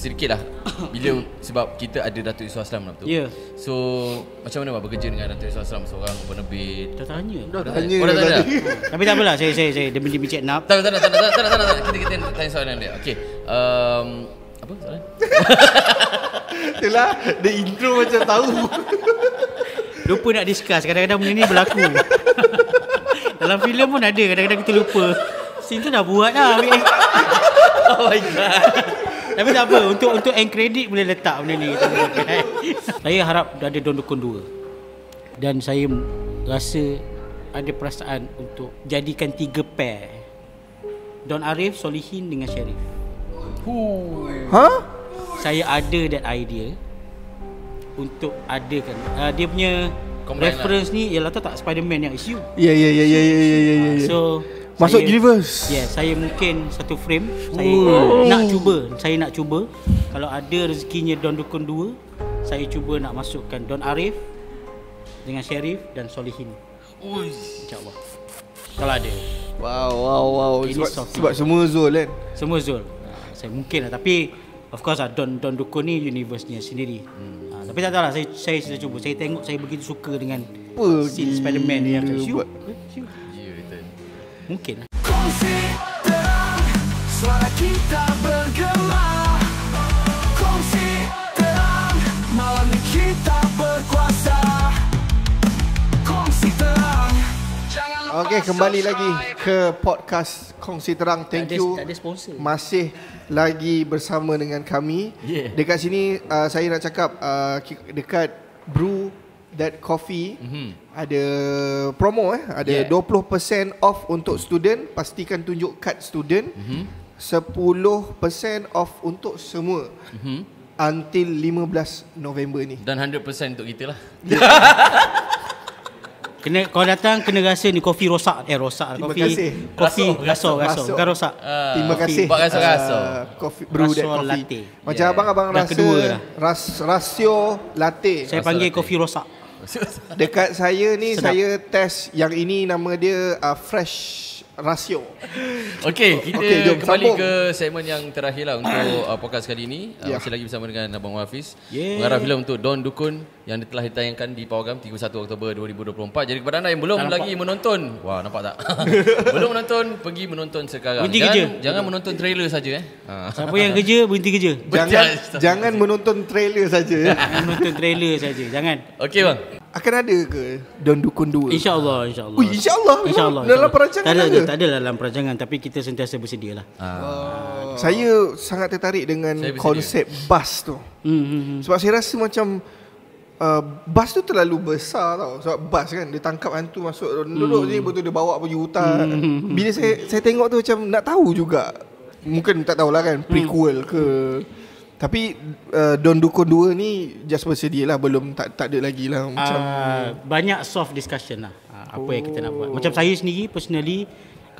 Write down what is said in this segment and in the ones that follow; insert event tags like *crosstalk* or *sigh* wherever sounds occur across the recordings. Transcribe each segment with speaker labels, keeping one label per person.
Speaker 1: sedikit lah *coughs* Bila Sebab kita ada Datuk Yusof Aslam tu.
Speaker 2: Ya. Yeah.
Speaker 1: So Macam mana bekerja dengan Datuk Yusof Aslam? Seorang pun lebih
Speaker 2: Dah tanya.
Speaker 3: Dah tanya.
Speaker 1: Oh dah tanya *laughs*
Speaker 2: Tapi tak apalah Saya saya saya Dia demi bincang nak.
Speaker 1: Tak tak tak tak tak tak tak Kita kita tanya soalan dia. Okay um, Apa soalan? *laughs*
Speaker 3: Itulah Dia intro macam tahu. *laughs*
Speaker 2: Lupa nak discuss. Kadang-kadang benda ni berlaku. Dalam filem pun ada. Kadang-kadang kita lupa. Scene tu dah buat lah
Speaker 1: Oh my god.
Speaker 2: Tapi tak apa untuk untuk end credit boleh letak benda ni. *laughs* Saya harap ada Don Dukun 2. Dan saya rasa ada perasaan untuk jadikan tiga pair. Don Arif, Solihin dengan Sharif.
Speaker 3: Ha?
Speaker 2: Saya ada that idea untuk adakan uh, dia punya
Speaker 1: Combine
Speaker 2: reference ni ialah tahu tak Spider-Man yang issue.
Speaker 3: Ya ya ya ya ya ya ya ya.
Speaker 2: So
Speaker 3: Masuk
Speaker 2: saya-
Speaker 3: universe.
Speaker 2: Ya, yeah, saya mungkin satu frame saya nak cuba, saya nak cuba kalau ada rezekinya Don Dukun 2, saya cuba nak masukkan Don Arif dengan Sharif dan Solihin.
Speaker 1: Ui.
Speaker 2: InsyaAllah. Kalau ada.
Speaker 3: Wow wow wow.
Speaker 2: Ini
Speaker 3: Sebab,
Speaker 2: soft.
Speaker 3: sebab semua Zul kan.
Speaker 2: Semua Zul. Ha, saya mungkin lah tapi of course lah Don Don Dukun ni universe-nya sendiri. Hmm. Ha, tapi tak tahu lah saya saya sudah cuba. Saya tengok saya begitu suka dengan
Speaker 3: Apa
Speaker 2: scene Spider-Man yang
Speaker 3: gila
Speaker 2: Mungkin.
Speaker 4: Kongsi terang Suara kita bergema Kongsi terang Malam kita berkuasa Kongsi terang Jangan lupa
Speaker 3: Okey, kembali
Speaker 4: subscribe.
Speaker 3: lagi ke podcast Kongsi Terang. Thank
Speaker 2: Tak ada-
Speaker 3: you.
Speaker 2: tak ada sponsor.
Speaker 3: Masih lagi bersama dengan kami.
Speaker 2: Yeah.
Speaker 3: Dekat sini uh, saya nak cakap uh, dekat Brew That Coffee
Speaker 1: Mhm.
Speaker 3: ada promo eh, ada
Speaker 1: Yeah.
Speaker 3: 20% off untuk student, pastikan tunjuk kad student.
Speaker 1: Mhm.
Speaker 3: 10% off untuk semua.
Speaker 1: Mhm.
Speaker 3: Until 15 November ni.
Speaker 1: Dan 100% untuk kita lah *laughs*
Speaker 2: Kena kau datang kena rasa ni kopi rosak eh rosak
Speaker 3: Terima
Speaker 2: kopi
Speaker 3: kasih.
Speaker 2: kopi
Speaker 1: rasuk
Speaker 2: rasuk. bukan rosak.
Speaker 1: Ah,
Speaker 3: Terima
Speaker 1: kopi.
Speaker 3: kasih.
Speaker 1: Buat rasa-rasa
Speaker 3: Uh, coffee brew that
Speaker 2: Rasio
Speaker 3: coffee.
Speaker 2: latte.
Speaker 3: Macam
Speaker 1: Yeah.
Speaker 3: abang-abang
Speaker 2: Dah
Speaker 3: rasa
Speaker 2: kedua dah.
Speaker 3: ras, rasio latte.
Speaker 2: Saya
Speaker 1: Rasa
Speaker 2: panggil
Speaker 1: latte.
Speaker 2: kopi rosak. *laughs*
Speaker 3: Dekat saya ni saya test yang ini nama dia uh, fresh rasio.
Speaker 1: Okey, kita
Speaker 3: Okey, jom
Speaker 1: kembali
Speaker 3: sambung.
Speaker 1: ke segmen yang terakhir lah untuk uh, podcast kali ini. Uh,
Speaker 3: Ya.
Speaker 1: Masih lagi bersama dengan Abang Hafiz.
Speaker 2: Yeah.
Speaker 1: Mengarah filem untuk Don Dukun yang telah ditayangkan di Pawagam 31 Oktober 2024. Jadi kepada anda yang belum
Speaker 2: Tak nampak.
Speaker 1: lagi menonton, wah nampak tak? *laughs* belum menonton, pergi menonton sekarang.
Speaker 2: Berhenti
Speaker 1: jangan,
Speaker 2: kerja.
Speaker 1: jangan menonton trailer saja eh.
Speaker 2: Siapa yang kerja berhenti kerja.
Speaker 3: Jangan jangan menonton trailer saja. ya. *laughs*
Speaker 2: Jangan menonton trailer saja. Jangan.
Speaker 1: Okey bang.
Speaker 3: Akan ada ke Don Dukun 2?
Speaker 2: InsyaAllah InsyaAllah
Speaker 3: Ui, insyaAllah.
Speaker 2: InsyaAllah
Speaker 3: Dalam
Speaker 2: insyaAllah.
Speaker 3: perancangan
Speaker 2: tak ada,
Speaker 3: ada?
Speaker 2: Tak ada dalam perancangan Tapi kita sentiasa bersedia lah
Speaker 3: Uh, saya sangat tertarik dengan konsep bas tu.
Speaker 2: hmm, hmm, hmm.
Speaker 3: Sebab saya rasa macam uh, bas tu terlalu besar tau. Sebab bas kan dia tangkap hantu masuk duduk sini betul dia bawa pergi hutan. Bila saya saya tengok tu macam nak tahu juga. Mungkin tak tahulah kan prequel ke tapi uh, Don Dukun 2 ni just bersedia lah belum tak tak ada lagi lah macam
Speaker 2: uh, Banyak soft discussion lah uh, Apa yang kita nak buat. Macam saya sendiri personally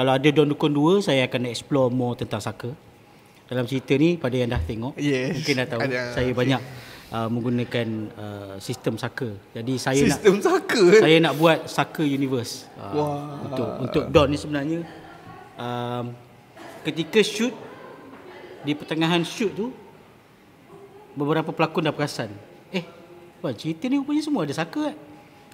Speaker 2: Kalau ada Don Dukun 2 Saya akan explore more tentang Saka. Dalam cerita ni Pada yang dah tengok
Speaker 3: Yes,
Speaker 2: Mungkin dah tahu.
Speaker 3: Ada,
Speaker 2: Saya
Speaker 3: okay.
Speaker 2: banyak uh, Menggunakan uh, sistem Saka. Jadi saya
Speaker 3: sistem
Speaker 2: nak
Speaker 3: saka.
Speaker 2: Saya nak buat Saka Universe uh,
Speaker 3: Wah.
Speaker 2: Untuk untuk Don ni sebenarnya. Um, Ketika shoot Di pertengahan shoot tu Beberapa pelakon dah perasan Eh Wah cerita ni rupanya semua ada Saka kan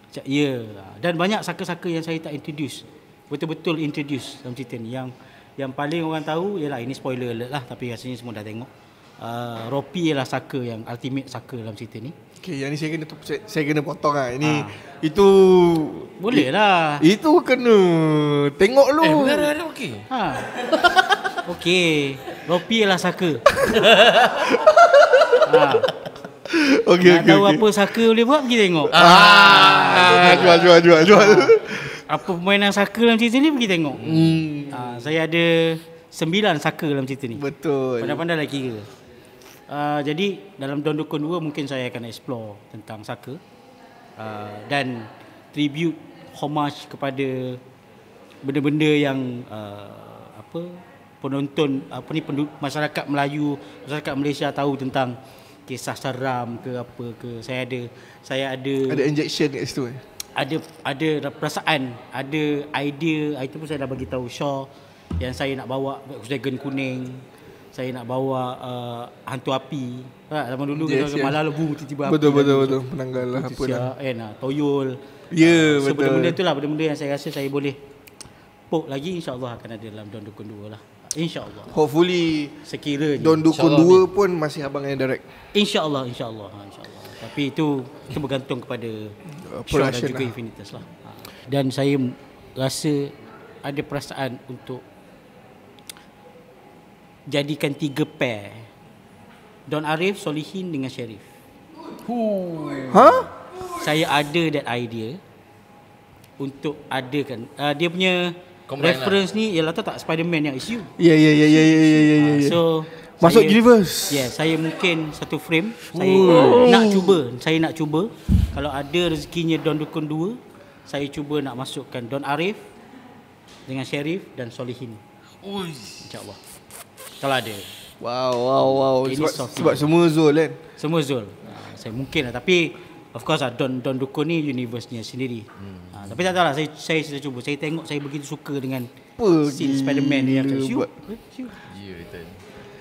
Speaker 2: Cak, ya Dan banyak Saka-Saka yang saya tak introduce Betul-betul introduce dalam cerita ni Yang yang paling orang tahu Ialah ini spoiler alert lah Tapi rasanya semua dah tengok uh, Ropi ialah Saka yang ultimate Saka dalam cerita ni
Speaker 3: Okay, yang ni saya kena saya, saya kena potong lah. Ini
Speaker 2: Ah.
Speaker 3: itu
Speaker 2: Boleh lah
Speaker 3: Itu kena tengok lu.
Speaker 1: Eh, benar okey.
Speaker 2: Ha. Okey. Ropi ialah Saka. *laughs* ha. *laughs*
Speaker 3: Okey okey.
Speaker 2: tahu
Speaker 3: okey.
Speaker 2: apa Saka boleh buat pergi tengok.
Speaker 3: Ah, jual jual jual jual.
Speaker 2: Apa permainan Saka dalam cerita ni pergi tengok.
Speaker 3: Hmm,
Speaker 2: Ha. saya ada sembilan Saka dalam cerita ni.
Speaker 3: betul.
Speaker 2: Pandai-pandai lah kira. Uh, jadi dalam Don Dukun 2 mungkin saya akan explore tentang Saka. Uh, dan tribute homage kepada benda-benda yang uh, apa penonton apa ni pendu- masyarakat Melayu, masyarakat Malaysia tahu tentang kisah seram ke apa ke. Saya ada saya ada
Speaker 3: Ada injection kat situ. eh?
Speaker 2: ada ada perasaan, ada idea, itu pun saya dah bagi tahu Shaw yang saya nak bawa Volkswagen kuning. Saya nak bawa uh, hantu api. Ha, zaman dulu
Speaker 3: Yes,
Speaker 2: yes,
Speaker 3: yes.
Speaker 2: malah lebu tiba-tiba api.
Speaker 3: Betul
Speaker 2: lagi.
Speaker 3: betul betul penanggal lah apa dah.
Speaker 2: kan, ah, toyol.
Speaker 3: Ya
Speaker 2: Ah, so
Speaker 3: betul.
Speaker 2: benda-benda tu lah benda-benda yang saya rasa saya boleh poke lagi insya-Allah akan ada dalam Don Dukun 2 lah. Insya-Allah.
Speaker 3: Hopefully
Speaker 2: Sekiranya.
Speaker 3: Don Dukun
Speaker 1: InsyaAllah
Speaker 3: 2 pun masih abang yang direct.
Speaker 2: InsyaAllah, insyaAllah. Ha, insyaAllah. Tapi itu itu bergantung kepada Shaw dan
Speaker 3: production
Speaker 2: juga
Speaker 3: lah.
Speaker 2: Infinitas lah. Ha. Dan saya rasa ada perasaan untuk jadikan tiga pair. Don Arif, Solihin dengan Sharif.
Speaker 3: Ha?
Speaker 2: Saya ada that idea untuk adakan uh, dia punya
Speaker 1: Combine
Speaker 2: reference ni ialah tahu tak Spider-Man yang isu.
Speaker 3: Ya ya ya ya ya ya ya. ya.
Speaker 2: So
Speaker 3: Masuk
Speaker 2: saya-
Speaker 3: universe.
Speaker 2: Ya, yeah, saya mungkin satu frame saya nak cuba, saya nak cuba kalau ada rezekinya Don Dukun 2, saya cuba nak masukkan Don Arif dengan Sharif dan Solihin.
Speaker 1: Ui.
Speaker 2: InsyaAllah. Kalau ada.
Speaker 3: Wow wow wow.
Speaker 2: Ini
Speaker 3: Sebab,
Speaker 2: soft
Speaker 3: sebab semua Zul kan.
Speaker 2: Semua Zul. Ha, saya mungkin lah tapi of course lah Don Don Dukun ni universe-nya sendiri. Ha, tapi tak tahulah saya saya sudah cuba. Saya tengok saya begitu suka dengan
Speaker 3: Apa
Speaker 2: scene Spider-Man ni yang
Speaker 3: gila
Speaker 2: Siu.
Speaker 3: buat.
Speaker 2: Eh.
Speaker 1: Ya betul.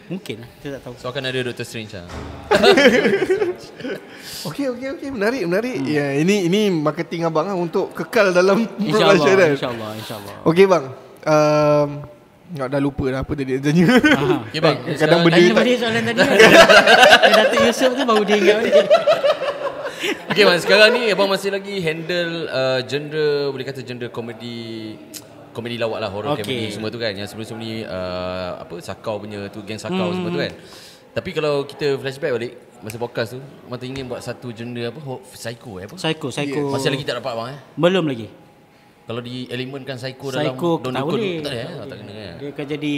Speaker 2: Mungkin lah, saya tak tahu.
Speaker 1: So akan ada Doctor Strange lah. *laughs*
Speaker 3: Okey okey okey menarik menarik. Hmm. Ya ini ini marketing abang lah untuk kekal dalam *laughs* *laughs*
Speaker 2: InsyaAllah,
Speaker 3: kan.
Speaker 2: insyaAllah, insyaAllah.
Speaker 3: Okey bang. Um, Nak dah lupa dah apa tadi dia tanya.
Speaker 2: Aha.
Speaker 1: Okay bang.
Speaker 3: Kadang
Speaker 1: sekarang
Speaker 3: benda-
Speaker 2: Tanya
Speaker 3: tak-
Speaker 2: balik soalan tadi Datuk Yusof tu baru dia ingat balik.
Speaker 1: Okay bang, sekarang ni abang masih lagi handle uh, genre, boleh kata genre komedi komedi lawak lah, horror
Speaker 2: Okay.
Speaker 1: comedy semua tu kan. Yang sebelum-sebelum ni uh, apa Sakau punya tu, geng Sakau hmm. semua tu kan. Tapi kalau kita flashback balik masa podcast tu, abang ingin buat satu genre apa? Ho- Psycho eh apa?
Speaker 2: Psycho, psycho.
Speaker 1: Masih lagi tak dapat bang eh.
Speaker 2: Belum lagi.
Speaker 1: Kalau di elementkan psycho, dalam
Speaker 2: Psycho tak boleh.
Speaker 1: tak ada eh? Oh, tak kena eh.
Speaker 2: Dia akan jadi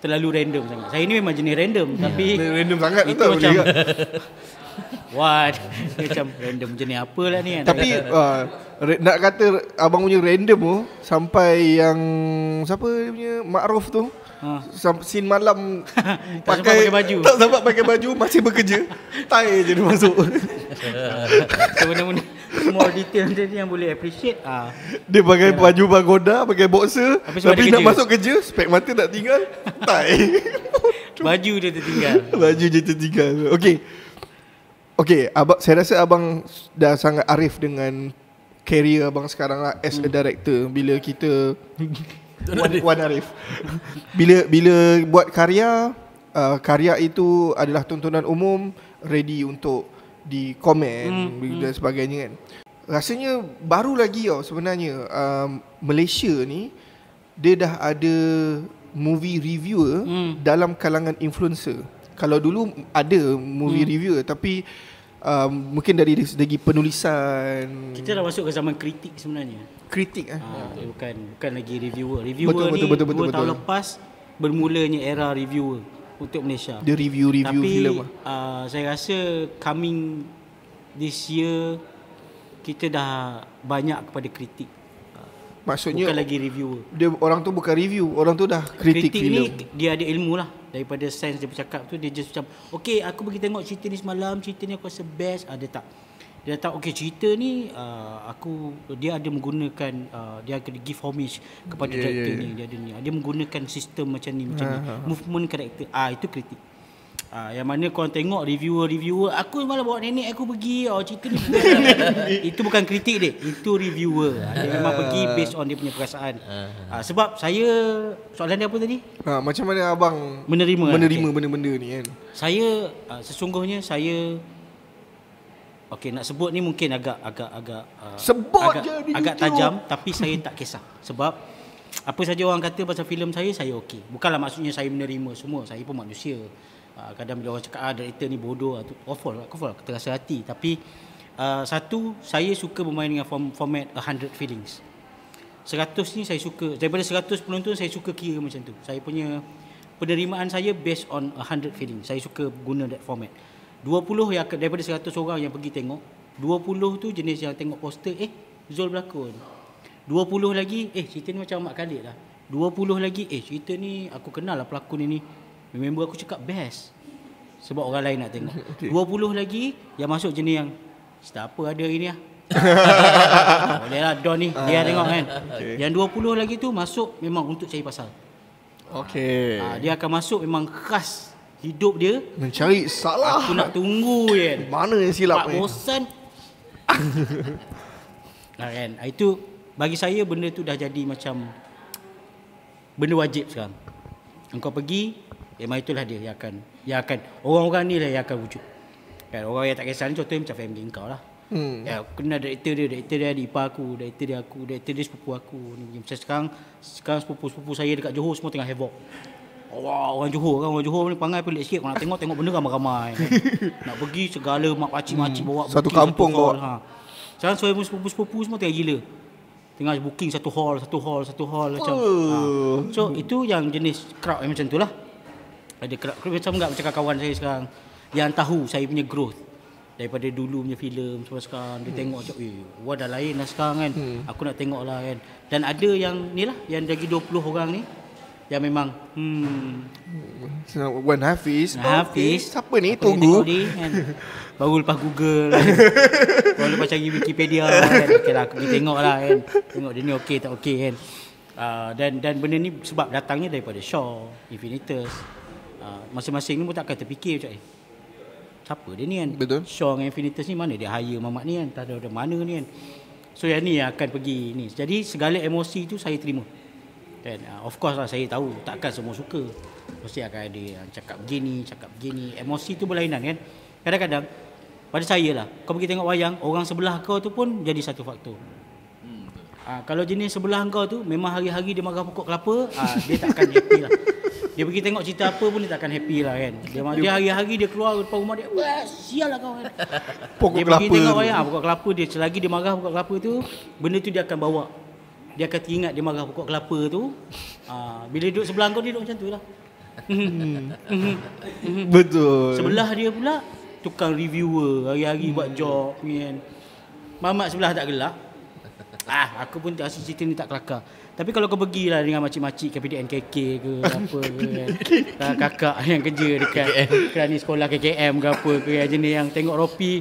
Speaker 2: terlalu random sangat. Saya ni memang jenis random tapi
Speaker 3: Random sangat tu
Speaker 2: itu
Speaker 3: tak boleh
Speaker 2: macam
Speaker 3: juga. *laughs*
Speaker 2: what? *laughs* macam random jenis apa lah ni kan.
Speaker 3: Tapi uh, nak kata abang punya random tu sampai yang siapa dia punya Makruf tu
Speaker 2: Ha.
Speaker 3: Scene malam *laughs*
Speaker 2: Tak sempat pakai baju.
Speaker 3: Tak sempat pakai baju Masih bekerja Tai je dia masuk *laughs*
Speaker 2: so benda-benda more detail macam ni yang boleh appreciate ah.
Speaker 3: Dia pakai baju pagoda Pakai boxer
Speaker 2: Habis
Speaker 3: Tapi
Speaker 2: dia
Speaker 3: nak
Speaker 2: kerja.
Speaker 3: masuk kerja Spek mata tak tinggal Tai
Speaker 2: Baju dia tertinggal.
Speaker 3: Baju je tertinggal Okay Okay abang, Saya rasa abang Dah sangat arif dengan Career abang sekarang lah As a director. Bila kita *laughs* Wan, Wan Arif. Bila bila buat karya uh, Karya itu adalah tontonan umum Ready untuk di komen hmm, dan sebagainya kan. Rasanya baru lagi tau sebenarnya um, Malaysia ni Dia dah ada movie reviewer
Speaker 2: Hmm.
Speaker 3: dalam kalangan influencer Kalau dulu ada movie hmm. reviewer Tapi um, mungkin dari segi penulisan
Speaker 2: Kita dah masuk ke zaman kritik sebenarnya.
Speaker 3: Kritik eh.
Speaker 2: Ah, bukan bukan lagi reviewer. Reviewer
Speaker 3: Betul,
Speaker 2: ni
Speaker 3: betul, betul, betul,
Speaker 2: dua tahun
Speaker 3: betul.
Speaker 2: lepas bermulanya era reviewer untuk Malaysia.
Speaker 3: Dia review-review
Speaker 2: Tapi
Speaker 3: filem lah.
Speaker 2: uh, saya rasa coming this year kita dah banyak kepada kritik.
Speaker 3: Maksudnya
Speaker 2: Bukan lagi reviewer.
Speaker 3: dia orang tu bukan review, orang tu dah kritik,
Speaker 2: Kritik
Speaker 3: filem.
Speaker 2: ni dia ada ilmu lah daripada sains dia bercakap tu dia just macam okay aku pergi tengok cerita ni semalam cerita ni aku rasa best. Ada tak. Dia tak okay cerita ni uh, aku dia ada menggunakan uh, dia akan give homage kepada
Speaker 3: Yeah,
Speaker 2: yeah, director
Speaker 3: yeah,
Speaker 2: yeah, ni dia ada ni. Dia menggunakan sistem macam ni macam ni. Movement karakter ah itu kritik Ah, yang mana korang tengok reviewer-reviewer Aku malah bawa nenek aku pergi Oh cerita ni *laughs* Itu bukan kritik dia Itu reviewer ah, Dia memang pergi based on dia punya perasaan ah, Sebab saya Soalan dia apa tadi?
Speaker 3: Ha, macam mana abang
Speaker 2: Menerima,
Speaker 3: menerima
Speaker 2: okey.
Speaker 3: benda-benda ni kan?
Speaker 2: Saya uh, sesungguhnya saya Okey nak sebut ni mungkin agak agak agak uh,
Speaker 3: Sebut
Speaker 2: agak,
Speaker 3: je di
Speaker 2: agak
Speaker 3: YouTube.
Speaker 2: tajam tapi saya tak kisah sebab apa saja orang kata pasal filem saya saya okey. Bukanlah maksudnya saya menerima semua. Saya pun manusia. Uh, kadang bila orang cakap ah director ni bodoh ah tu awful awful terasa hati tapi uh, satu saya suka bermain dengan form, format 100 feelings. 100 ni saya suka daripada 100 penonton saya suka kira macam tu. Saya punya penerimaan saya based on 100 feelings. Saya suka guna that format. 20 yang daripada 100 orang yang pergi tengok, 20 tu jenis yang tengok poster eh Zul berlakon. 20 lagi eh cerita ni macam Mak Khalid lah. 20 lagi eh cerita ni aku kenal lah pelakon ini. Member aku cakap best. Sebab orang lain nak tengok. *laughs*
Speaker 3: Okay.
Speaker 2: 20 lagi yang masuk jenis yang Cerita apa ada hari ni lah Ah, *laughs* Boleh lah Don ni Dia tengok kan
Speaker 3: Okay.
Speaker 2: Yang 20 lagi tu masuk Memang untuk cari pasal
Speaker 3: Okey.
Speaker 2: Ah, dia akan masuk memang khas hidup dia.
Speaker 3: Mencari salah.
Speaker 2: Aku nak tunggu *laughs* je.
Speaker 3: Mana yang silap
Speaker 2: Pak
Speaker 3: ni?
Speaker 2: bosan. nah, kan? Ah, Itu bagi saya benda tu dah jadi macam benda wajib sekarang. Engkau pergi, memang itulah dia yang akan yang akan orang-orang ni lah yang akan wujud. Kan orang yang tak kisah ni contohnya macam family kau lah.
Speaker 3: Hmm.
Speaker 2: Ya, aku kenal director dia, director dia adik ipar aku, director dia aku, director dia sepupu aku. Ni macam sekarang sekarang sepupu-sepupu saya dekat Johor semua tengah havoc. Wah, orang Johor kan, orang Johor ni pangai pelik sikit. Kalau nak tengok, tengok benda ramai-ramai. kan. *laughs* nak pergi segala mak pakcik-makcik bawa
Speaker 3: Satu
Speaker 2: booking
Speaker 3: kampung
Speaker 2: hall.
Speaker 3: bawa.
Speaker 2: Ha. Sekarang saya pun sepupu-sepupu semua tengah gila. Tengah booking satu hall, satu hall, satu hall macam. Ha. So itu yang jenis crowd yang macam tu lah. Ada crowd macam enggak macam kawan saya sekarang. Yang tahu saya punya growth. Daripada dulu punya filem sampai sekarang. Dia tengok macam, eh, wah dah lain lah sekarang kan. Aku nak tengok lah kan. Dan ada yang ni lah, yang lagi 20 orang ni. Yang memang, hmm,
Speaker 3: Wan Hafiz.
Speaker 2: Hafiz.
Speaker 3: Okay. Siapa ni? Tunggu.
Speaker 2: ni kan. Baru lepas Google kan. Baru lepas cari Wikipedia kan. Okey lah aku pergi tengok lah kan. Tengok dia ni okey tak okey kan. Uh, dan dan benda ni sebab datangnya daripada Shaw, Infinitus. Uh, masing-masing ni pun takkan terfikir macam eh. Siapa dia ni kan?
Speaker 3: Betul.
Speaker 2: Shaw dengan Infinitus ni mana dia hire mamat ni kan? Tak ada mana ni kan. So yang ni yang akan pergi ni. Jadi segala emosi tu saya terima. Kan uh, of course lah saya tahu takkan semua suka. Mesti akan ada yang cakap begini, cakap begini. Emosi tu berlainan kan. Kadang-kadang pada saya lah, kau pergi tengok wayang, orang sebelah kau tu pun jadi satu faktor. Ah, kalau jenis sebelah kau tu memang hari-hari dia marah pokok kelapa, ah, dia takkan happy lah. *laughs* Dia pergi tengok cerita apa pun dia takkan happy lah kan. Dia, dia hari-hari dia keluar depan rumah dia, wah sial lah kau kan.
Speaker 3: Pokok
Speaker 2: dia
Speaker 3: kelapa
Speaker 2: pergi tengok
Speaker 3: tu.
Speaker 2: wayang, ah, pokok kelapa dia selagi dia marah pokok kelapa tu, benda tu dia akan bawa. Dia akan teringat dia marah pokok kelapa tu. Ah, bila duduk sebelah kau dia duduk macam tu lah. *laughs*
Speaker 3: Betul.
Speaker 2: Sebelah dia pula tukang reviewer hari-hari buat job kan. Mamat sebelah tak gelak. Ah, aku pun tak rasa cerita ni tak kelakar. Tapi kalau kau pergi lah dengan makcik-makcik KPDN KK ke *laughs* apa ke kan. Kakak yang kerja dekat kerani sekolah KKM ke apa ke yang jenis yang tengok Ropi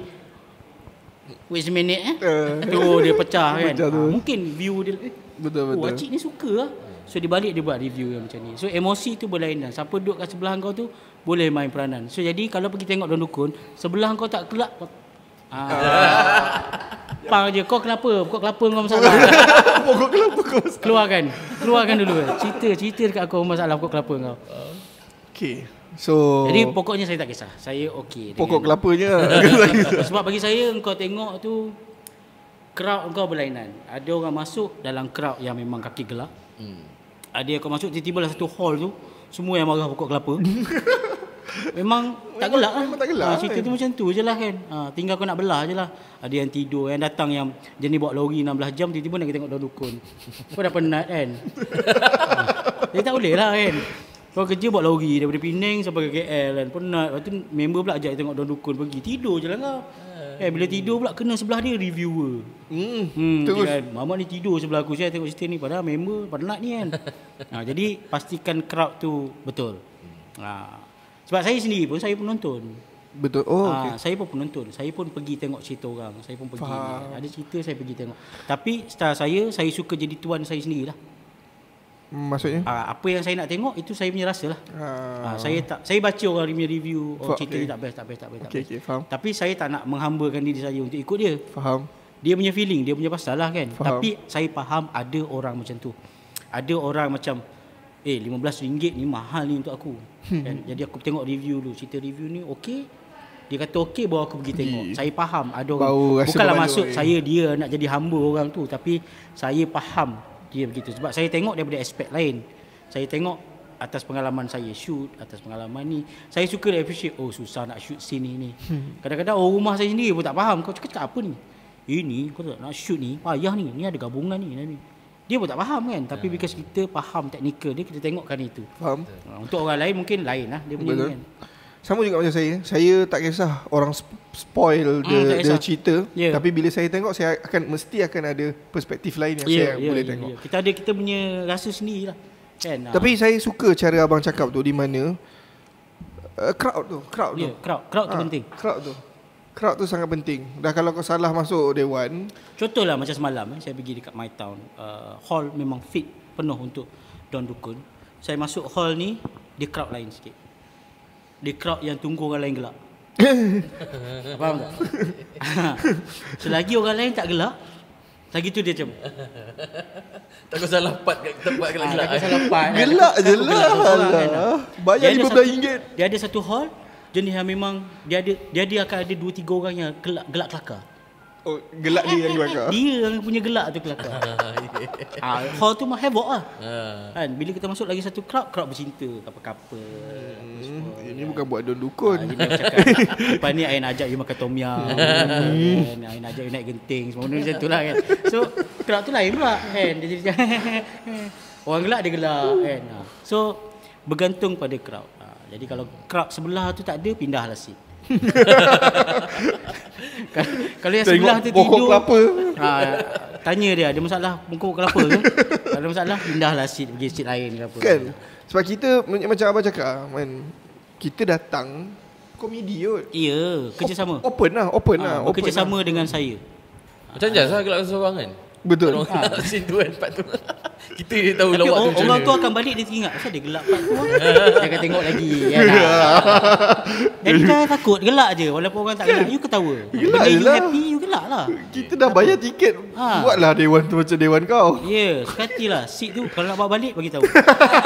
Speaker 2: Wait a minute eh.
Speaker 3: Uh.
Speaker 2: Tu dia pecah kan.
Speaker 3: Pecah.
Speaker 2: Ah, mungkin view dia eh,
Speaker 3: Betul,
Speaker 2: Oh,
Speaker 3: betul.
Speaker 2: acik ni suka lah. So dia balik dia buat review yang macam ni. So emosi tu berlainan. Siapa duduk kat sebelah kau tu boleh main peranan. So jadi kalau pergi tengok Don Dukun, sebelah kau tak kelak. kau- Ah. *laughs* Pang je kau kenapa? Kau kelapa kau masalah.
Speaker 3: Pokok kelapa *laughs* kau.
Speaker 2: Keluarkan. Keluarkan dulu. Cerita cerita dekat aku masalah pokok kelapa kau.
Speaker 3: Okay. So
Speaker 2: Jadi pokoknya saya tak kisah. Saya okey.
Speaker 3: pokok kelapanya. *laughs*
Speaker 2: Sebab bagi saya kau tengok tu crowd kau berlainan. Ada orang masuk dalam crowd yang memang kaki gelap.
Speaker 1: Hmm.
Speaker 2: Ada yang kau masuk tiba-tiba lah satu hall tu semua yang marah pokok kelapa. *laughs* memang tak gelak lah.
Speaker 3: memang tak gelak
Speaker 2: Ha, cerita
Speaker 3: kan.
Speaker 2: tu macam tu je lah kan. Ha, tinggal kau nak belah je lah. Ada yang tidur, yang datang yang jenis bawa lori 16 jam tiba-tiba nak tengok daun dukun. Kau dah penat kan. *laughs* ha. Jadi tak boleh lah kan. Kau kerja buat lori daripada Penang sampai ke KL kan. Penat. Lepas tu member pula ajak tengok daun dukun pergi. Tidur je lah kau. Eh, bila tidur pula kena sebelah dia reviewer.
Speaker 3: hmm.
Speaker 2: Hmm,
Speaker 3: Terus.
Speaker 2: Kan, Mamat ni tidur sebelah aku saya tengok cerita ni padahal member penat ni kan. ha, *laughs* jadi pastikan crowd tu betul. Ha, sebab saya sendiri pun saya penonton.
Speaker 3: Betul. Oh,
Speaker 2: ha,
Speaker 3: okay.
Speaker 2: saya pun penonton. Saya pun pergi tengok cerita orang. Saya pun pergi.
Speaker 3: Faham.
Speaker 2: Ada cerita saya pergi tengok. Tapi style saya saya suka jadi tuan saya sendirilah.
Speaker 3: Maksudnya?
Speaker 2: Ha, apa yang saya nak tengok itu saya punya rasa lah.
Speaker 3: Ah.
Speaker 2: Ha, saya tak saya baca orang punya review oh
Speaker 3: Fa-
Speaker 2: cerita
Speaker 3: okay.
Speaker 2: ni tak best tak best tak best. tak
Speaker 3: Okay,
Speaker 2: best.
Speaker 3: okay, faham.
Speaker 2: Tapi saya tak nak menghambakan diri saya untuk ikut dia.
Speaker 3: Faham.
Speaker 2: Dia punya feeling, dia punya pasal lah kan.
Speaker 3: Faham.
Speaker 2: Tapi saya faham ada orang macam tu. Ada orang macam eh RM15 ni mahal ni untuk aku.
Speaker 3: Hmm.
Speaker 2: kan? Jadi aku tengok review dulu, cerita review ni okey. Dia kata okey baru aku pergi tengok.
Speaker 3: Pergi.
Speaker 2: Saya faham ada orang. Bukanlah maksud saya dia nak jadi hamba orang tu tapi saya faham dia begitu sebab saya tengok daripada aspek lain. Saya tengok atas pengalaman saya shoot, atas pengalaman ni. Saya suka appreciate oh susah nak shoot scene ni ni.
Speaker 3: Hmm.
Speaker 2: Kadang-kadang orang rumah saya sendiri pun tak faham kau cakap apa ni. Ini kau tak nak shoot ni payah ni. Ni ada gabungan ni. ni. Dia pun tak faham kan Tapi because kita faham teknikal dia Kita tengokkan itu
Speaker 3: Faham?
Speaker 2: Ha, Untuk orang lain mungkin lain lah Dia punya
Speaker 3: Betul.
Speaker 2: kan
Speaker 3: Sama juga macam saya. Saya tak kisah orang sp- spoil dia,
Speaker 2: tak
Speaker 3: dia
Speaker 2: kisah.
Speaker 3: cerita.
Speaker 2: Ya.
Speaker 3: Tapi bila saya tengok, saya akan mesti akan ada perspektif lain yang
Speaker 2: Ya,
Speaker 3: saya
Speaker 2: ya,
Speaker 3: boleh
Speaker 2: ya,
Speaker 3: tengok.
Speaker 2: ya. Kita ada kita punya rasa sendiri lah kan? Ha.
Speaker 3: Tapi saya suka cara abang cakap tu di mana uh, crowd tu, crowd
Speaker 2: ya,
Speaker 3: tu.
Speaker 2: crowd, crowd tu
Speaker 3: Ah,
Speaker 2: penting
Speaker 3: Crowd tu. Crowd tu sangat penting. Dah kalau kau salah masuk dewan,
Speaker 2: Contohlah macam semalam eh, Saya pergi dekat My Town uh, Hall memang fit Penuh untuk Don Dukun saya masuk hall ni, dia crowd lain sikit. Dia crowd yang tunggu orang lain gelak. *laughs* Faham tak? *laughs* Selagi orang lain tak gelak, lagi tu dia macam
Speaker 1: Takut salah part kat tempat gelak-gelak.
Speaker 2: takut salah part.
Speaker 3: Gelak je lah.
Speaker 2: kan.
Speaker 3: Bayar
Speaker 2: ada
Speaker 3: RM15.
Speaker 2: satu- Dia ada satu hall jenis yang memang dia ada dia ada akan ada 2 3 orang yang gelak gelak kelakar.
Speaker 3: Oh, gelak dia yang kelakar. *laughs*
Speaker 2: Dia yang punya gelak tu kelakar. *laughs* ah, hall tu mah havoc lah.
Speaker 1: Ah.
Speaker 2: Kan bila kita masuk lagi satu crowd, crowd bercinta, couple-couple.
Speaker 3: Hmm, Ini bukan buat don
Speaker 2: Ah,
Speaker 3: dukun.
Speaker 2: cakap, *laughs* lepas ni nak ajak you makan tom yum kan? I nak ajak you naik genting Semua benda macam tu lah kan So crowd tu lain pula kan Dia jadi Orang gelak dia gelak kan Ah. So bergantung pada crowd Ah, Jadi kalau crowd sebelah tu tak ada Pindahlah seat *laughs* Kalau- Kalau yang sebelah tu
Speaker 3: pokok
Speaker 2: tidur
Speaker 3: kelapa.
Speaker 2: ha, Tanya dia Ada masalah pokok kelapa ke *laughs* Kalau ada masalah Pindahlah seat Pergi seat lain ke apa
Speaker 3: Kan? Sebab kita macam abang cakap man, kita datang komedi kot.
Speaker 2: Ya Kerjasama
Speaker 3: Open lah, open lah.
Speaker 2: ha,
Speaker 3: Open
Speaker 2: Bekerjasama
Speaker 3: lah.
Speaker 2: dengan saya
Speaker 1: Macam jas lah gelak seorang kan.
Speaker 3: Betul.
Speaker 1: Orang gelak scene tu kan part tu. *laughs* Kita dia tahu
Speaker 2: Tapi
Speaker 1: lawak tu
Speaker 2: orang,
Speaker 1: macam
Speaker 2: orang tu akan balik dia ingat Asal dia gelap part tu ah?" *laughs* Dia akan tengok lagi kan? ah. Jadi jangan takut Gelak je Walaupun orang tak gelak You ketawa
Speaker 3: Gelak
Speaker 2: Benda you
Speaker 3: lah.
Speaker 2: happy You gelak lah
Speaker 3: Kita dah bayar tiket.
Speaker 2: Ha.
Speaker 3: Buatlah dewan tu macam dewan kau.
Speaker 2: Ya yeah, Sekati lah Seat tu Kalau nak bawa balik Bagi tahu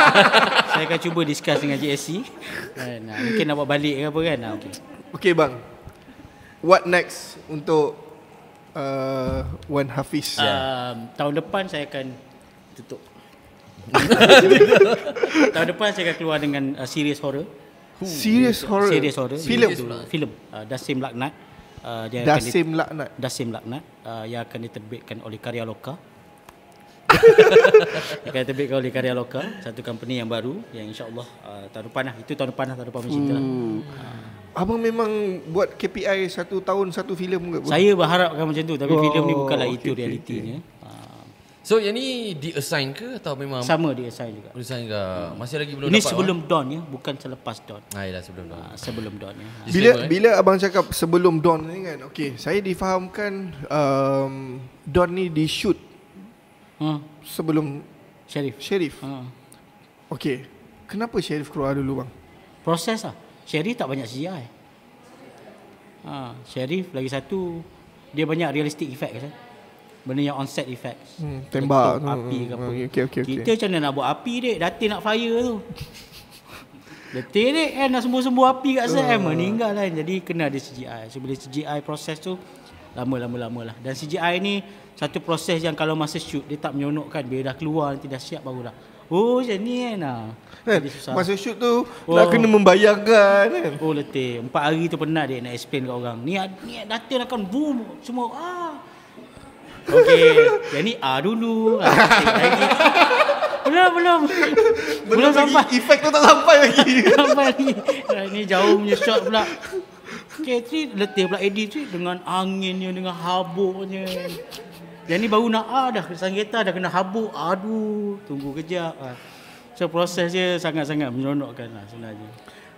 Speaker 2: *laughs* Saya akan cuba discuss dengan JSC kan, ah, Mungkin nak bawa balik ke apa kan ah, okay.
Speaker 3: Okay bang. What next untuk uh, Wan Hafiz?
Speaker 2: um, Tahun depan saya akan Tutup. *laughs* Tahun depan saya akan keluar dengan uh, series horror.
Speaker 3: Serious horror.
Speaker 2: Series horror.
Speaker 3: Film.
Speaker 2: Itu, Filem uh, Dasim Laknat. Uh, dia akan
Speaker 3: Dasim laknat.
Speaker 2: di- Dasim Laknat. Uh, Yang akan diterbitkan oleh Karya Loka. *laughs* Akan diterbitkan oleh Karya Loka. Satu company yang baru Yang insyaAllah uh, tahun depan lah. Itu tahun depan lah Tahun depan macam tu lah
Speaker 3: Abang memang buat KPI satu tahun satu filem ke?
Speaker 2: Saya berharapkan macam tu Tapi
Speaker 3: Oh,
Speaker 2: filem ni bukanlah
Speaker 3: okey,
Speaker 2: itu
Speaker 3: okey,
Speaker 2: realitinya Uh,
Speaker 1: So yang ni di-assign ke atau memang
Speaker 2: Sama dia assign juga
Speaker 1: Assign ke? Masih lagi belum
Speaker 2: Ini
Speaker 1: dapat
Speaker 2: sebelum dawn ya Bukan selepas dawn
Speaker 1: ah? Ah, yalah, sebelum dah.
Speaker 2: uh, Sebelum dawn ya
Speaker 3: Bila
Speaker 1: Disclaimer, eh.
Speaker 3: bila abang cakap sebelum Dawn ni kan Okay Saya difahamkan um, Dawn ni di shoot
Speaker 2: uh,
Speaker 3: Sebelum
Speaker 2: Syarif
Speaker 3: Sheriff
Speaker 2: uh.
Speaker 3: Okay Kenapa Sheriff keluar dulu bang?
Speaker 2: Proses lah Sherif tak banyak CGI ha, Sherif lagi satu Dia banyak realistic effect kan Benda yang on set effects.
Speaker 3: Hmm, tembak tu.
Speaker 2: Api ke apa.
Speaker 3: Hmm, okay, okay, okay.
Speaker 2: Kita macam mana nak buat api dek? Datin nak fire tu. *laughs* Letih dek? Kan Nak sembuh-sembuh api kat set kan Meninggal kan Jadi kena ada CGI So bila CGI proses tu Lama-lama-lama lah. Dan CGI ni Satu proses yang kalau masa shoot Dia tak menyonokkan. Bila dah keluar nanti dah siap baru dah Oh macam ni kan? Ah.
Speaker 3: Kan? Masa shoot tu
Speaker 2: Oh.
Speaker 3: Nak kena membayangkan kan?
Speaker 2: Oh letih. Empat hari tu penat dia nak explain kat orang. Ni ni data akan boom Semua. Ah. Okay *laughs* Yang ni ah dulu. Ah, lagi. *laughs* Belum belum. Belum
Speaker 3: lagi.
Speaker 2: sampai.
Speaker 3: Efek tu tak sampai lagi. *laughs*
Speaker 2: Sampai lagi. Ah, Ni jauh punya shot pula. Okay letih pula edit tu Dengan anginnya Dengan habuknya Yang ni baru nak ah dah Sanggeta dah kena habuk. Aduh Tunggu kejap ah. So proses dia sangat-sangat menyeronokkan lah sebenarnya.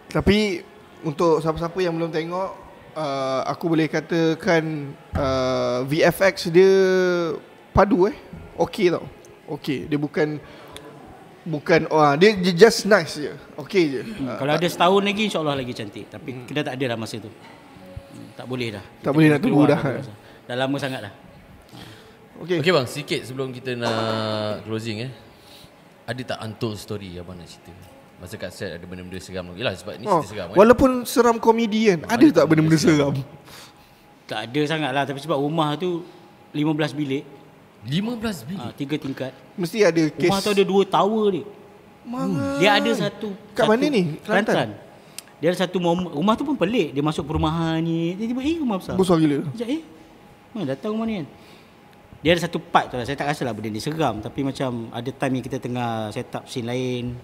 Speaker 3: Tapi Untuk siapa-siapa yang belum tengok uh, Aku boleh katakan uh, VFX dia Padu eh. Okay tau. Okay Dia bukan Bukan oh, Dia dia just nice je. Okay je.
Speaker 2: Hmm,
Speaker 3: uh,
Speaker 2: kalau ada setahun lagi insyaAllah lagi cantik. Tapi hmm. kita tak ada dah masa tu. Hmm, Tak boleh dah.
Speaker 3: Tak
Speaker 2: Kita
Speaker 3: boleh nak tunggu dah.
Speaker 2: Dah lama sangat dah
Speaker 3: Okay,
Speaker 1: Okey bang, sikit sebelum kita nak closing eh. Ada tak untold story abang nak cerita? Masa kat set ada benda-benda seram. Yalah sebab ni
Speaker 3: oh,
Speaker 1: cerita seram kan.
Speaker 3: Walaupun seram komedi kan Ada tak benda-benda seram
Speaker 2: Tak ada sangat lah Tapi sebab rumah tu 15 bilik
Speaker 1: 15 bilik.
Speaker 2: ha, Tiga tingkat
Speaker 3: Mesti ada kes
Speaker 2: Rumah tu ada dua tower dia
Speaker 3: Mana?
Speaker 2: Dia ada satu
Speaker 3: Kat
Speaker 2: satu,
Speaker 3: mana ni? Kelantan?
Speaker 2: Kelantan Dia ada satu momen Rumah tu pun pelik Dia masuk perumahan ni Tiba-tiba eh rumah besar
Speaker 3: Besar gila
Speaker 2: Sekejap eh Mana datang rumah ni kan Dia ada satu part tu lah. Saya tak rasa lah benda ni seram. Tapi macam Ada time yang kita tengah Set up scene lain.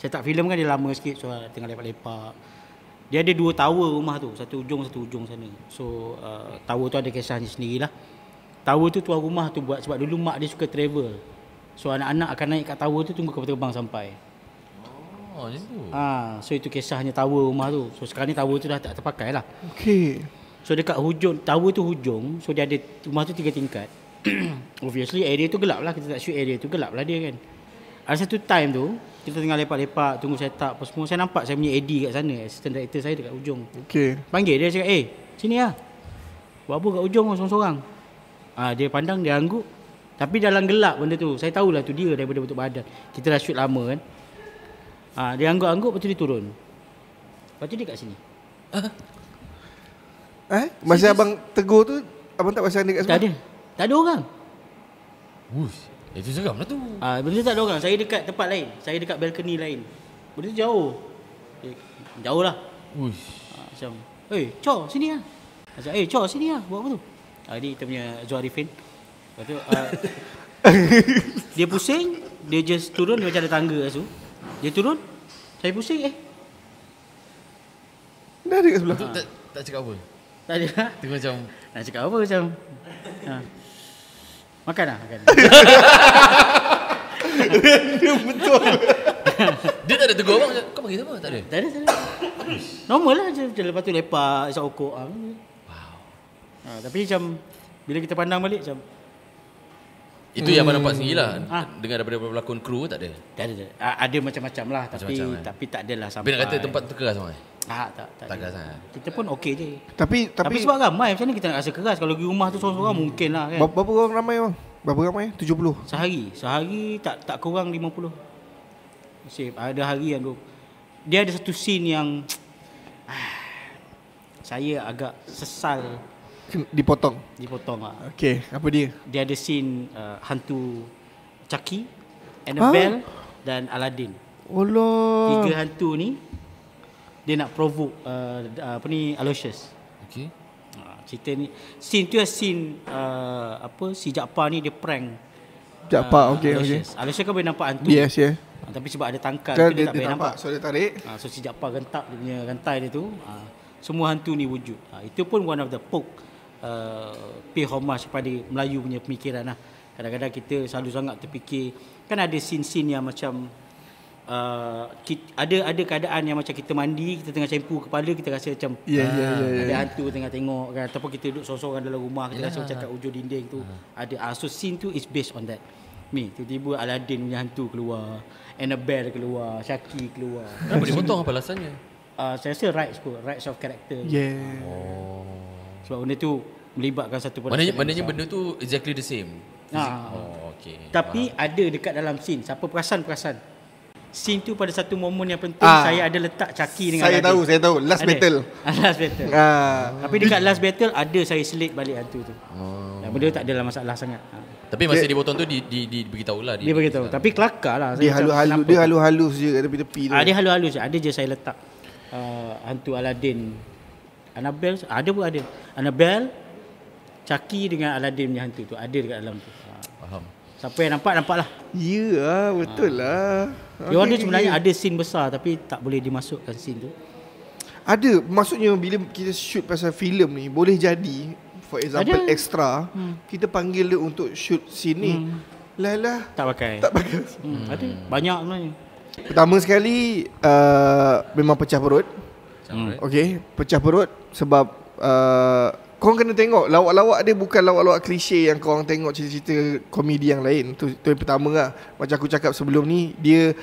Speaker 2: Set up filem kan dia lama sikit. So tengah lepak-lepak. Dia ada dua tower rumah tu. Satu ujung satu ujung sana. So uh, Tower tu ada kisahnya sendirilah. Tower tu tuan rumah tu buat Sebab dulu mak dia suka travel. So anak-anak akan naik kat tower tu Tunggu kapal terbang sampai.
Speaker 1: Oh, macam tu.
Speaker 2: ha, So itu kisahnya tower rumah tu. So sekarang ni tower tu dah tak terpakai lah.
Speaker 3: Okay
Speaker 2: So dekat hujung Tower tu hujung. So dia ada Rumah tu tiga tingkat *clears throat* Obviously area tu gelap lah Kita tak shoot area tu Gelap lah dia kan Ada satu time tu kita tengah lepak-lepak tunggu set up apa semua. Saya nampak saya punya AD kat sana, assistant director saya dekat ujung.
Speaker 3: Okay.
Speaker 2: Panggil dia cakap, "Eh, sini lah." Buat apa kat ujung seorang-seorang? Ah dia pandang dia angguk. Tapi dalam gelap benda tu, saya tahulah tu dia daripada bentuk badan. Kita dah shoot lama kan. Ah dia angguk-angguk lepas tu dia turun. Lepas tu dia kat sini.
Speaker 3: Eh? Masa abang tegur tu, abang tak pasang dekat
Speaker 2: Tak
Speaker 3: sebelah?
Speaker 2: ada. Tak ada orang.
Speaker 1: Uish, itu seram lah tu.
Speaker 2: Ah benda tu tak ada orang. Saya dekat tempat lain. Saya dekat balcony lain. Benda tu jauh. Eh, jauh lah.
Speaker 1: Uish.
Speaker 2: Ah, macam, "Eh, Cho, sini lah." Macam, "Eh, Cho, sini lah. Buat apa tu?" Ah ni kita punya Zuarifin. Lepas tu ah, *laughs* dia pusing, dia just turun dia macam ada tangga kat situ. Dia turun, saya pusing eh.
Speaker 3: Dah ada kat sebelah.
Speaker 1: Tu tak, tak cakap apa.
Speaker 2: Tak ada.
Speaker 1: Tengok macam
Speaker 2: Nak cakap apa macam. Ha. Makan lah, makan. *laughs*
Speaker 1: dia tak ada tegur abang. Kau panggil siapa? Tak ada.
Speaker 2: tak ada, tak ada. Normal lah je. Macam Lepas tu lepak, isap okok. Ha.
Speaker 1: Wow.
Speaker 2: Ha, tapi macam, bila kita pandang balik macam,
Speaker 1: Itu yang abang nampak sendiri lah.
Speaker 2: Ah.
Speaker 1: Dengar daripada pelakon kru tak ada.
Speaker 2: tak ada, tak ada. Ada macam-macam lah. Tapi
Speaker 1: Macam-macam, eh.
Speaker 2: tapi tak adalah
Speaker 1: Tapi
Speaker 2: sampai.
Speaker 1: nak kata tempat tu keras eh?
Speaker 2: Ah, tak, tak,
Speaker 1: Tak
Speaker 2: ada.
Speaker 1: keras sangat.
Speaker 2: Kita pun okey je.
Speaker 3: Tapi,
Speaker 2: Tapi,
Speaker 3: tapi,
Speaker 2: sebab ramai macam mana kita nak rasa keras kalau pergi rumah tu seorang-seorang mungkin lah kan.
Speaker 3: berapa, berapa orang ramai bang? Berapa ramai? 70?
Speaker 2: Sehari, sehari tak tak kurang 50. Masih ada hari yang dua. Dia ada satu scene yang *sighs* saya agak sesal
Speaker 3: Dipotong.
Speaker 2: dipotong lah.
Speaker 3: Okay, apa dia?
Speaker 2: Dia ada scene uh, hantu Chucky, Annabelle dan Aladdin.
Speaker 3: Allah.
Speaker 2: Tiga hantu ni dia nak provoke uh, apa ni Aloysius.
Speaker 1: Okey.
Speaker 2: Ha, cerita ni scene tu scene uh, apa si Jaafar ni dia prank.
Speaker 3: Jaafar,
Speaker 2: ah,
Speaker 3: okey, okey.
Speaker 2: Aloysius. Aloysius kan boleh nampak hantu.
Speaker 3: Yes, yeah.
Speaker 2: Ha, tapi sebab ada tangkal
Speaker 3: Kan
Speaker 2: tu
Speaker 3: dia,
Speaker 2: dia, tak
Speaker 3: dia
Speaker 2: boleh
Speaker 3: nampak.
Speaker 2: nampak.
Speaker 3: So dia tarik.
Speaker 2: Ha, so si Jaafar rentak dia punya rantai dia tu. Ha, semua hantu ni wujud. Ha, itu pun one of the poke uh, pay homage kepada Melayu punya pemikiran lah. Kadang-kadang kita selalu sangat terfikir kan ada scene-scene yang macam uh, kita, ada ada keadaan yang macam kita mandi, kita tengah shampoo kepala kita rasa macam
Speaker 3: Ya, ya, ya, ya.
Speaker 2: ada hantu tengah tengok kan ataupun kita duduk sorang-sorang dalam rumah kita rasa macam kat ujung dinding tu ada uh, so scene tu is based on that. Ni tiba-tiba Aladdin punya hantu keluar, Annabelle keluar, Shaki keluar.
Speaker 1: Kenapa dia potong apa alasannya?
Speaker 2: Uh, saya rasa rights kot, rights of character.
Speaker 3: Yeah.
Speaker 2: Sebab benda tu melibatkan satu
Speaker 1: Maknanya,
Speaker 2: yang
Speaker 1: maknanya
Speaker 2: besar.
Speaker 1: benda tu exactly the same.
Speaker 2: Ah.
Speaker 1: Oh, okey.
Speaker 2: Tapi ada dekat dalam scene, siapa perasan-perasan. Scene tu pada satu momen yang penting
Speaker 3: Ah.
Speaker 2: saya ada letak Chucky dengan
Speaker 3: Saya
Speaker 2: Aladdin.
Speaker 3: tahu, saya tahu. Last
Speaker 2: Ada.
Speaker 3: battle. *laughs*
Speaker 2: Ah, last battle.
Speaker 3: Ah.
Speaker 2: Tapi dekat last battle ada saya selit balik hantu tu. Oh. Dan benda tu tak adalah masalah sangat. Ha.
Speaker 1: Tapi masa dia potong tu di di di beritahu lah
Speaker 2: Dia beritahu. Tapi kelakar lah.
Speaker 3: Dia
Speaker 2: kenapa?
Speaker 3: dia halus-halus je kat tepi-tepi tu.
Speaker 2: Ah, dia halus-halus je. Ada je saya letak uh, hantu Aladdin. Annabelle, ada pun ada. Annabelle, Chucky dengan Aladdin punya hantu tu. Ada dekat dalam tu. Ha.
Speaker 1: Faham.
Speaker 2: Siapa yang nampak, nampak lah.
Speaker 3: Ya, ah, betul lah.
Speaker 2: Dia
Speaker 3: Okey,
Speaker 2: tu sebenarnya
Speaker 3: okey.
Speaker 2: ada scene besar tapi tak boleh dimasukkan scene tu.
Speaker 3: Ada, maksudnya bila kita shoot pasal filem ni boleh jadi for example
Speaker 2: Ada.
Speaker 3: extra, kita panggil dia untuk shoot scene ni. Lah lah.
Speaker 2: Tak pakai.
Speaker 3: Tak bagus.
Speaker 2: Hmm, ada. Banyak sebenarnya.
Speaker 3: Pertama sekali uh, memang pecah perut.
Speaker 1: Hmm.
Speaker 3: Okey, pecah perut sebab uh, korang kena tengok lawak-lawak dia bukan lawak-lawak klise yang korang tengok cerita-cerita komedi yang lain. Tu, tu yang pertama lah. Macam aku cakap sebelum ni, dia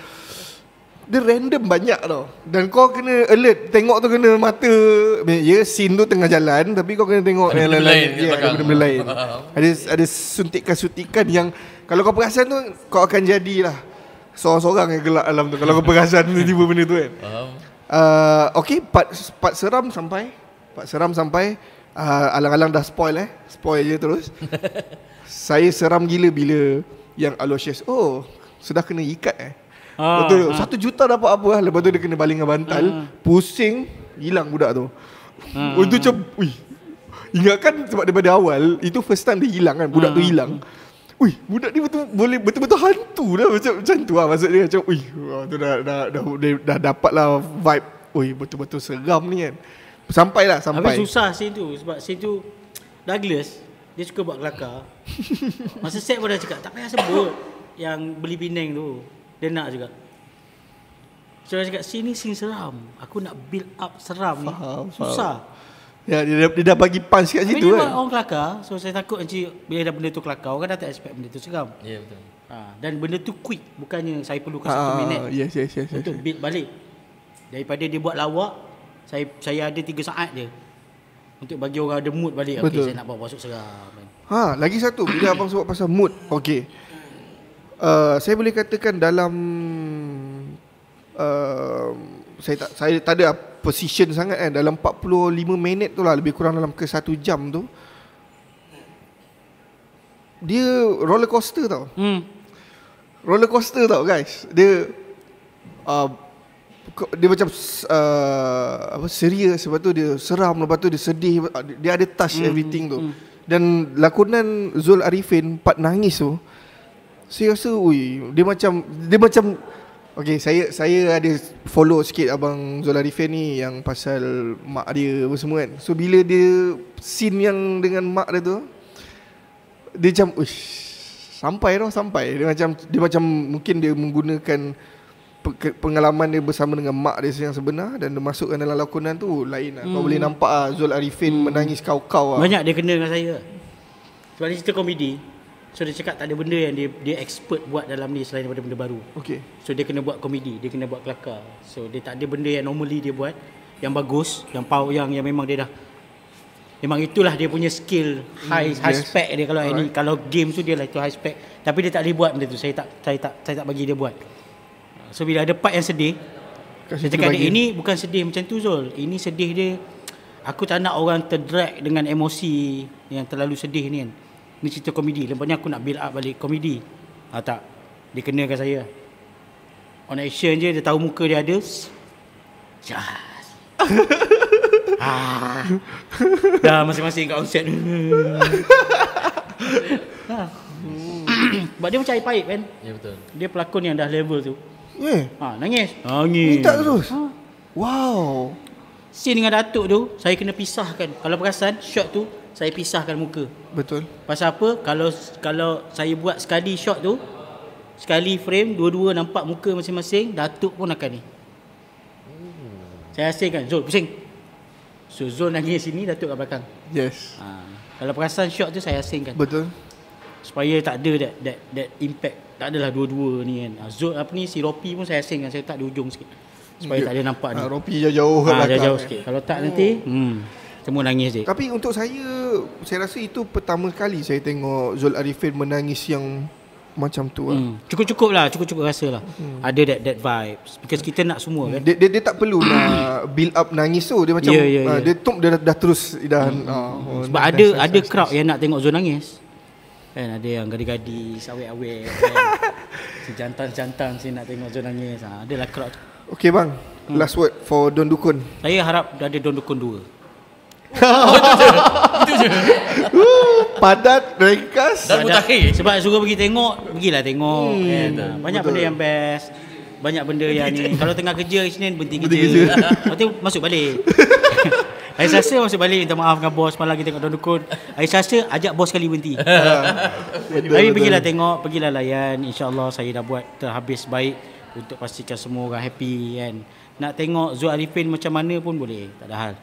Speaker 3: dia random banyak tau. Dan kau kena alert. Tengok tu kena mata Ya scene tu tengah jalan Tapi kau kena tengok
Speaker 1: Ada
Speaker 3: yang
Speaker 1: benda
Speaker 3: lain-lain.
Speaker 1: lain kat
Speaker 3: Ya ada benda-benda lain. Ada ada suntikan-suntikan yang Kalau kau perasan tu Kau akan jadilah Seorang-seorang yang gelak alam tu. Kalau kau perasan *laughs* tiba-tiba benda tu kan.
Speaker 1: Faham.
Speaker 3: uh, Okay part, part seram sampai Part seram sampai uh, Alang-alang dah spoil eh? Spoil je terus. *laughs* Saya seram gila bila Yang Aloysius Oh Sudah kena ikat eh?
Speaker 2: Ah,
Speaker 3: Betul
Speaker 2: ah.
Speaker 3: Satu juta dapat apa lah Lepas tu dia kena baling dengan bantal. Pusing Hilang budak tu.
Speaker 2: Ah,
Speaker 3: Oh itu macam Ui Ingatkan sebab daripada awal Itu first time dia hilang kan Budak tu hilang. Ui budak ni betul boleh betul-betul hantu dah. Macam macam tu lah maksud dia macam ui wah, tu dah dah dah, dah, dah dapat lah vibe. Ui betul-betul seram ni kan sampai lah sampai
Speaker 2: Habis susah scene tu sebab scene tu Douglas dia suka buat kelakar. *laughs* Masa set pun dah cakap tak payah sebut yang beli Penang tu. Dia nak juga. So dia cakap sini scene seram. Aku nak build up seram ni.
Speaker 3: Faham,
Speaker 2: Susah.
Speaker 3: ya dia, dah- dia dah bagi punch kat situ
Speaker 2: dia
Speaker 3: kan
Speaker 2: orang kelakar. So saya takut nanti bila dah benda tu kelakar orang dah tak expect benda tu seram.
Speaker 1: Ya betul.
Speaker 2: Ha, dan benda tu quick bukannya saya perlukan satu
Speaker 3: Ah,
Speaker 2: minit
Speaker 3: yes, yes, yes, yes.
Speaker 2: untuk build balik. Daripada dia buat lawak, saya saya ada 3 saat je untuk bagi orang ada mood balik.
Speaker 3: Betul.
Speaker 2: saya nak bawa masuk seram. kan.
Speaker 3: Ha, lagi satu bila abang sebut pasal mood. Okey. Uh, saya boleh katakan dalam uh, saya tak saya tak ada position sangat kan dalam 45 minit tu lah lebih kurang dalam ke 1 jam tu dia roller coaster tau.
Speaker 2: Hmm.
Speaker 3: Roller coaster tau guys. Dia uh, dia macam uh, apa serius lepas tu dia seram lepas tu dia sedih dia ada touch everything tu. Dan lakonan Zul Arifin part nangis tu saya rasa ui dia macam dia macam Okay, saya saya ada follow sikit abang Zul Arifin ni yang pasal mak dia apa semua kan. So bila dia scene yang dengan mak dia tu dia macam uish sampai tau sampai dia macam dia macam mungkin dia menggunakan pengalaman dia bersama dengan mak dia yang sebenar dan dia masukkan dalam lakonan tu lain lah. Kau boleh nampak ah Zul Arifin menangis kau-kau ah.
Speaker 2: Banyak dia kena dengan saya. Sebab dia cerita komedi. So dia cakap tak ada benda yang dia dia expert buat dalam ni selain daripada benda baru.
Speaker 3: Okey.
Speaker 2: So dia kena buat komedi, dia kena buat kelakar. So dia tak ada benda yang normally dia buat yang bagus, yang power yang yang memang dia dah Memang itulah dia punya skill high high
Speaker 3: yes.
Speaker 2: spec dia kalau any kalau game tu dia lah itu high spec. Tapi dia tak boleh buat benda tu. Saya tak saya tak saya tak bagi dia buat. So bila ada part yang sedih,
Speaker 3: Kat
Speaker 2: saya
Speaker 3: situ
Speaker 2: cakap dia, ini bukan sedih macam tu Zul. Ini sedih dia aku tak nak orang terdrag dengan emosi yang terlalu sedih ni kan. Ni cerita komedi. Lepas ni aku nak build up balik komedi. Ah tak. Dia kenakan saya. On action je dia tahu muka dia ada. Jas. ah. Dah masing-masing kat onset. ha. *laughs* Sebab dia macam air paip kan.
Speaker 1: Ya betul.
Speaker 2: Dia pelakon yang dah level tu.
Speaker 3: Yeah.
Speaker 2: Ha, nangis. Nangis.
Speaker 3: Minta terus.
Speaker 2: Ha.
Speaker 3: Wow.
Speaker 2: Scene dengan Datuk tu Saya kena pisahkan Kalau perasan Shot tu Saya pisahkan muka
Speaker 3: Betul.
Speaker 2: Pasal apa Kalau kalau saya buat sekali shot tu Sekali frame Dua-dua nampak muka masing-masing Datuk pun akan ni Saya asingkan Zul pusing So Zul nangis sini Datuk kat belakang
Speaker 3: Yes.
Speaker 2: ha. Kalau perasan shot tu saya asingkan
Speaker 3: Betul.
Speaker 2: Supaya tak ada that, that, that impact. Tak adalah dua-dua ni kan. Ha, Zul apa ni Si Ropi pun saya asingkan Saya tak di ujung sikit. Supaya tak ada nampak ni.
Speaker 3: Ha, Ropi jauh-jauh
Speaker 2: Ha,
Speaker 3: belakang.
Speaker 2: jauh sikit. Kalau tak nanti hmm, Semua nangis je
Speaker 3: Tapi untuk saya Saya rasa itu pertama kali Saya tengok Zul Arifin menangis yang Macam tu lah.
Speaker 2: hmm. Cukup-cukup lah Cukup-cukup rasa lah. Hmm. Ada that that vibes. Because kita nak semua kan.
Speaker 3: Dia, dia, dia tak perlu nak build up nangis tu. Dia macam
Speaker 2: Ya, ya,
Speaker 3: ah,
Speaker 2: ya.
Speaker 3: Dia tum dia dah, dah terus dah, ah, oh,
Speaker 2: Sebab
Speaker 3: dah-
Speaker 2: ada
Speaker 3: dah-
Speaker 2: ada
Speaker 3: dah-
Speaker 2: crowd yang nak tengok Zul nangis Kan ada yang gadis-gadis Awet-awet *laughs* kan. Si jantan-jantan si nak tengok Zul nangis. Ha, Adalah crowd. Tu
Speaker 3: Okay bang.
Speaker 2: Hmm.
Speaker 3: Last word for Don Dukun.
Speaker 2: Saya harap ada Don Dukun 2 *laughs*
Speaker 3: Padat Ringkas.
Speaker 1: Dan mutakhir.
Speaker 2: Sebab suruh pergi tengok Pergilah tengok hmm, kan? Ha, Banyak
Speaker 3: betul.
Speaker 2: benda yang best. Banyak benda yang ni. Kalau tengah kerja Isnin berhenti
Speaker 3: Berhenti
Speaker 2: kerja.
Speaker 3: kerja.
Speaker 2: Lepas tu masuk balik *laughs* Hari Selasa masuk balik Minta maaf dengan bos. Malam kita tengok Don Dukun Hari Selasa ajak bos sekali berhenti. *laughs* Tapi
Speaker 3: betul.
Speaker 2: pergilah tengok Pergilah layan. InsyaAllah saya dah buat terhabis baik Untuk pastikan semua orang happy kan? Nak tengok Zul Arifin macam mana pun boleh. Tak ada hal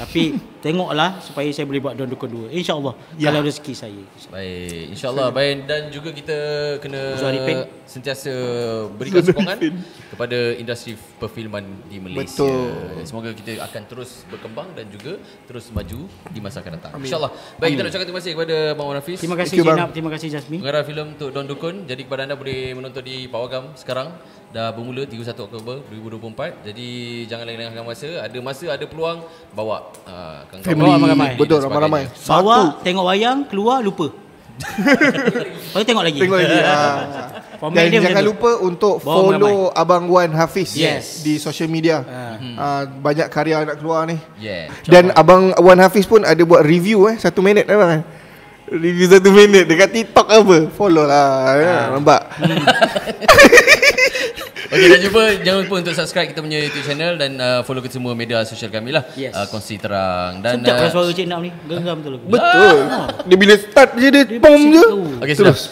Speaker 2: Tapi tengoklah Supaya saya boleh buat Don Dukun 2 InsyaAllah
Speaker 3: Ya.
Speaker 2: Kalau rezeki saya
Speaker 1: Baik, insyaAllah baik dan juga kita kena sentiasa berikan sokongan kepada industri perfilman di Malaysia.
Speaker 3: Betul.
Speaker 1: Semoga kita akan terus berkembang dan juga terus maju di masa akan datang. InsyaAllah. Baik, kita nak ucapkan terima kasih kepada Bang Wan Hafiz.
Speaker 2: Terima kasih. Zainab Terima kasih Jasmine
Speaker 1: Pengarah filem untuk Don Dukun. Jadi kepada anda boleh menonton di Pawagam sekarang. Dah bermula 31 Oktober 2024. Jadi jangan lengahkan masa. Ada masa, ada peluang bawa uh.
Speaker 3: Family
Speaker 2: Bawa ramai-ramai.
Speaker 3: Betul ramai-ramai.
Speaker 2: Bawa
Speaker 3: Satu
Speaker 2: tengok wayang Keluar lupa *laughs* tu tengok lagi
Speaker 3: Tengok lagi. *laughs*
Speaker 2: Format
Speaker 3: Dan
Speaker 2: dia
Speaker 3: jangan
Speaker 2: tu.
Speaker 3: lupa untuk
Speaker 2: Bawa
Speaker 3: follow Abang Wan Hafiz
Speaker 2: Yes.
Speaker 3: Di social media Ah, Banyak karya nak keluar ni
Speaker 1: Yeah.
Speaker 3: Dan Abang Wan Hafiz pun ada buat review eh Satu minit eh bang Review satu minit Dekat TikTok apa Follow lah ya, Nampak *laughs*
Speaker 1: Okey dan jumpa jangan lupa untuk subscribe kita punya YouTube channel dan uh, follow kita semua media sosial kami lah.
Speaker 2: Yes.
Speaker 1: Uh, kongsi terang dan
Speaker 2: Sedap lah
Speaker 1: uh,
Speaker 2: suara Cik Nam ni Geram betul
Speaker 3: Betul Dia bila start je Dia pom
Speaker 2: pasti
Speaker 3: je
Speaker 2: tahu.
Speaker 1: Okey sudah.
Speaker 3: Terus.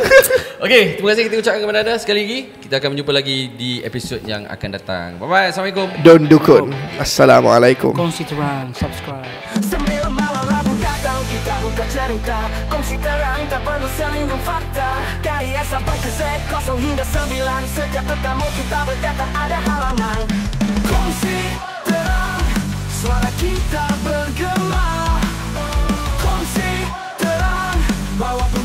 Speaker 3: *laughs*
Speaker 1: Okey, terima kasih kita ucapkan kepada anda sekali lagi. Kita akan berjumpa lagi di episod yang akan datang. Bye bye. Assalamualaikum.
Speaker 3: Don Dukun Assalamualaikum
Speaker 2: Kongsi terang Subscribe
Speaker 4: cerita. Kongsi terang tak perlu selingkuh fakta Dari A sampai ke Z Kosong hingga sembilan. Setiap tetamu kita berkata ada halangan. Kongsi terang Suara kita bergema. Kongsi terang Bawa